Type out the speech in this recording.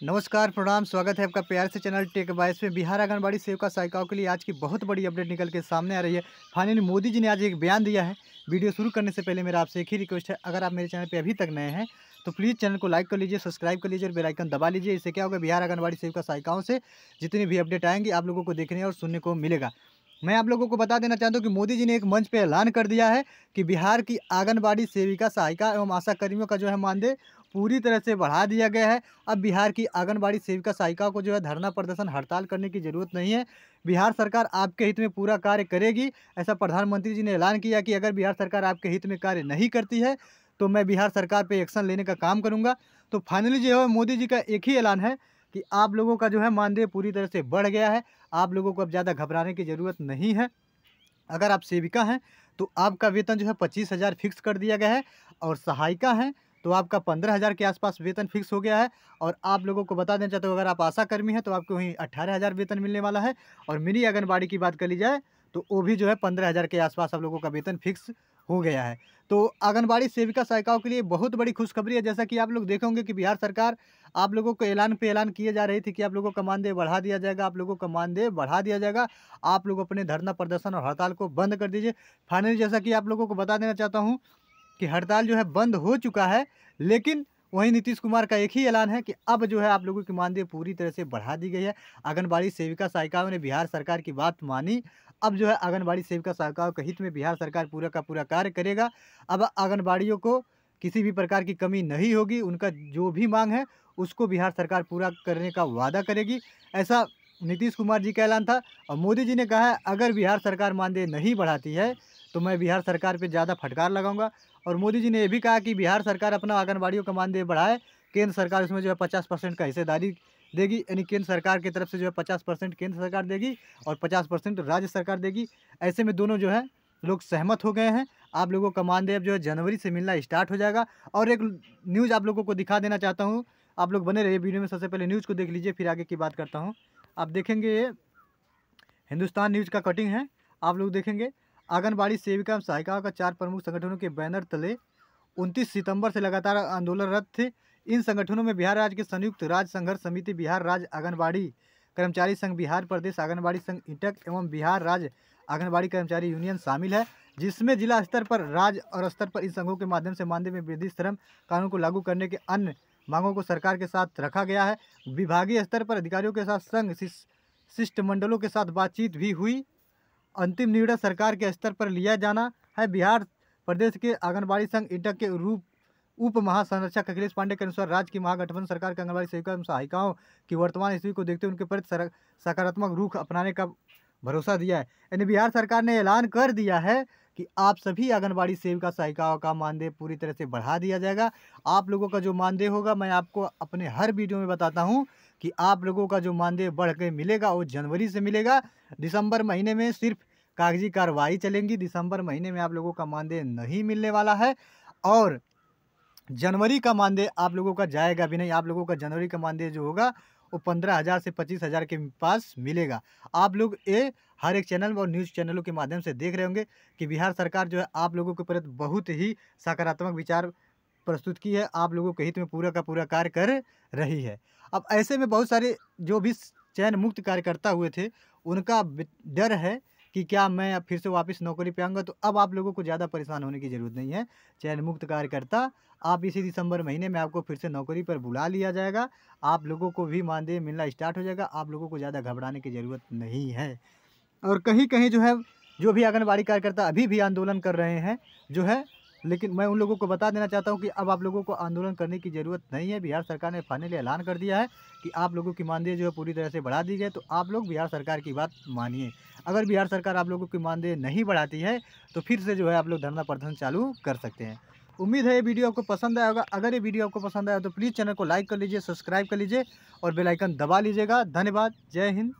नमस्कार, प्रणाम, स्वागत है आपका प्यार से चैनल टेक बाइस में। बिहार आंगनबाड़ी सेविका सहायिकाओं के लिए आज की बहुत बड़ी अपडेट निकल के सामने आ रही है। फाइनली मोदी जी ने आज एक बयान दिया है। वीडियो शुरू करने से पहले मेरा आपसे एक ही रिक्वेस्ट है, अगर आप मेरे चैनल पर अभी तक नए हैं तो प्लीज़ चैनल को लाइक कर लीजिए, सब्सक्राइब कर लीजिए और बेलाइकन दबा लीजिए। इससे क्या होगा, बिहार आंगनबाड़ी सेविका सहायिकाओं से जितनी भी अपडेट आएँगी, आप लोगों को देखने और सुनने को मिलेगा। मैं आप लोगों को बता देना चाहता हूँ कि मोदी जी ने एक मंच पर ऐलान कर दिया है कि बिहार की आंगनबाड़ी सेविका सहायिका एवं आशा कर्मियों का जो है मानदेय पूरी तरह से बढ़ा दिया गया है। अब बिहार की आंगनबाड़ी सेविका सहायिकाओं को जो है धरना प्रदर्शन, हड़ताल करने की ज़रूरत नहीं है। बिहार सरकार आपके हित में पूरा कार्य करेगी, ऐसा प्रधानमंत्री जी ने ऐलान किया कि अगर बिहार सरकार आपके हित में कार्य नहीं करती है तो मैं बिहार सरकार पर एक्शन लेने का काम करूँगा। तो फाइनली जो है मोदी जी का एक ही ऐलान है कि आप लोगों का जो है मानदेय पूरी तरह से बढ़ गया है। आप लोगों को अब ज़्यादा घबराने की ज़रूरत नहीं है। अगर आप सेविका हैं तो आपका वेतन जो है पच्चीस हज़ार फिक्स कर दिया गया है और सहायिका हैं। तो आपका पंद्रह हज़ार के आसपास वेतन फिक्स हो गया है और आप लोगों को बता देना चाहते हो, अगर आप आशा कर्मी हैं तो आपको वहीं अट्ठारह हज़ार वेतन मिलने वाला है। और मिनी आंगनबाड़ी की बात कर ली जाए तो वो भी जो है पंद्रह हज़ार के आसपास आप लोगों का वेतन फिक्स हो गया है। तो आंगनबाड़ी सेविका सहायिकाओं के लिए बहुत बड़ी खुशखबरी है। जैसा कि आप लोग देखेंगे कि बिहार सरकार आप लोगों को ऐलान पे ऐलान किए जा रही थी कि आप लोगों का मानदेय बढ़ा दिया जाएगा, आप लोगों का मानदेय बढ़ा दिया जाएगा। आप लोग अपने धरना प्रदर्शन और हड़ताल को बंद कर दीजिए। फाइनली जैसा कि आप लोगों को बता देना चाहता हूँ कि हड़ताल जो है बंद हो चुका है, लेकिन वहीं नीतीश कुमार का एक ही ऐलान है कि अब जो है आप लोगों की मानदेय पूरी तरह से बढ़ा दी गई है। आंगनबाड़ी सेविका सहायिकाओं ने बिहार सरकार की बात मानी। अब जो है आंगनबाड़ी सेविका सहायिकाओं के हित में बिहार सरकार पूरा का पूरा कार्य करेगा। अब आंगनबाड़ियों को किसी भी प्रकार की कमी नहीं होगी, उनका जो भी मांग है, उसको बिहार सरकार पूरा करने का वादा करेगी। ऐसा नीतीश कुमार जी का ऐलान था और मोदी जी ने कहा है, अगर बिहार सरकार मानदेय नहीं बढ़ाती है तो मैं बिहार सरकार पे ज़्यादा फटकार लगाऊँगा। और मोदी जी ने यह भी कहा कि बिहार सरकार अपना आंगनबाड़ियों का मानदेय बढ़ाए, केंद्र सरकार उसमें जो है पचास परसेंट का हिस्सेदारी देगी, यानी केंद्र सरकार की तरफ़ से जो है पचास परसेंट केंद्र सरकार देगी और पचास परसेंट राज्य सरकार देगी। ऐसे में दोनों जो है लोग सहमत हो गए हैं। आप लोगों का मानदेय अब जो है जनवरी से मिलना स्टार्ट हो जाएगा। और एक न्यूज़ आप लोगों को दिखा देना चाहता हूँ। आप लोग बने रहिए वीडियो में। सबसे पहले न्यूज़ को देख लीजिए, फिर आगे की बात करता हूँ। आप देखेंगे ये हिंदुस्तान न्यूज़ का कटिंग है। आप लोग देखेंगे। आंगनबाड़ी सेविका एवं सहायिकाओं का चार प्रमुख संगठनों के बैनर तले 29 सितंबर से लगातार आंदोलनरत थे। इन संगठनों में बिहार राज्य के संयुक्त राज्य संघर्ष समिति, बिहार राज्य आंगनबाड़ी कर्मचारी संघ, बिहार प्रदेश आंगनबाड़ी संघ, इंटक एवं बिहार राज्य आंगनबाड़ी कर्मचारी यूनियन शामिल है, जिसमें जिला स्तर पर, राज्य और स्तर पर इन संघों के माध्यम से मानदेय में वृद्धि, श्रम कानून को लागू करने के अन्य मांगों को सरकार के साथ रखा गया है। विभागीय स्तर पर अधिकारियों के साथ संघ शिष्टमंडलों के साथ बातचीत भी हुई। अंतिम निर्णय सरकार के स्तर पर लिया जाना है। बिहार प्रदेश के आंगनबाड़ी संघ इंटक के रूप उप महासंरक्षक अखिलेश पांडे के अनुसार राज्य की महागठबंधन सरकार के आंगनबाड़ी सेविका एवं सहायिकाओं की वर्तमान स्थिति को देखते हुए उनके प्रति सकारात्मक रुख अपनाने का भरोसा दिया है। यानी बिहार सरकार ने ऐलान कर दिया है कि आप सभी आंगनबाड़ी सेविका सहायिकाओं का मानदेय पूरी तरह से बढ़ा दिया जाएगा। आप लोगों का जो मानदेय होगा, मैं आपको अपने हर वीडियो में बताता हूँ कि आप लोगों का जो मानदेय बढ़ के मिलेगा, वो जनवरी से मिलेगा। दिसंबर महीने में सिर्फ़ कागज़ी कार्रवाई चलेंगी। दिसंबर महीने में आप लोगों का मानदेय नहीं मिलने वाला है और जनवरी का मानदेय आप लोगों का जाएगा भी नहीं। आप लोगों का जनवरी का मानदेय जो होगा, वो पंद्रह हज़ार से पच्चीस हज़ार के पास मिलेगा। आप लोग ये हर एक चैनल और न्यूज़ चैनलों के माध्यम से देख रहे होंगे कि बिहार सरकार जो है, आप लोगों के प्रति बहुत ही सकारात्मक विचार प्रस्तुत की है, आप लोगों के हित में पूरा का पूरा कार्य कर रही है। अब ऐसे में बहुत सारे जो भी चयन मुक्त कार्यकर्ता हुए थे, उनका डर है कि क्या मैं फिर से वापस नौकरी पे आऊँगा? तो अब आप लोगों को ज़्यादा परेशान होने की ज़रूरत नहीं है। चयन मुक्त कार्यकर्ता, आप इसी दिसंबर महीने में आपको फिर से नौकरी पर बुला लिया जाएगा। आप लोगों को भी मानदेय मिलना स्टार्ट हो जाएगा। आप लोगों को ज़्यादा घबराने की ज़रूरत नहीं है। और कहीं कहीं जो है, जो भी आंगनबाड़ी कार्यकर्ता अभी भी आंदोलन कर रहे हैं, जो है लेकिन मैं उन लोगों को बता देना चाहता हूँ कि अब आप लोगों को आंदोलन करने की ज़रूरत नहीं है। बिहार सरकार ने फाइनली ऐलान कर दिया है कि आप लोगों की मानदेय जो है पूरी तरह से बढ़ा दी गई तो आप लोग बिहार सरकार की बात मानिए। अगर बिहार सरकार आप लोगों की मानदेय नहीं बढ़ाती है तो फिर से जो है आप लोग धरना प्रदर्शन चालू कर सकते हैं। उम्मीद है ये वीडियो आपको पसंद आया होगा। अगर ये वीडियो आपको पसंद आया तो प्लीज़ चैनल को लाइक कर लीजिए, सब्सक्राइब कर लीजिए और बेलाइकन दबा लीजिएगा। धन्यवाद। जय हिंद।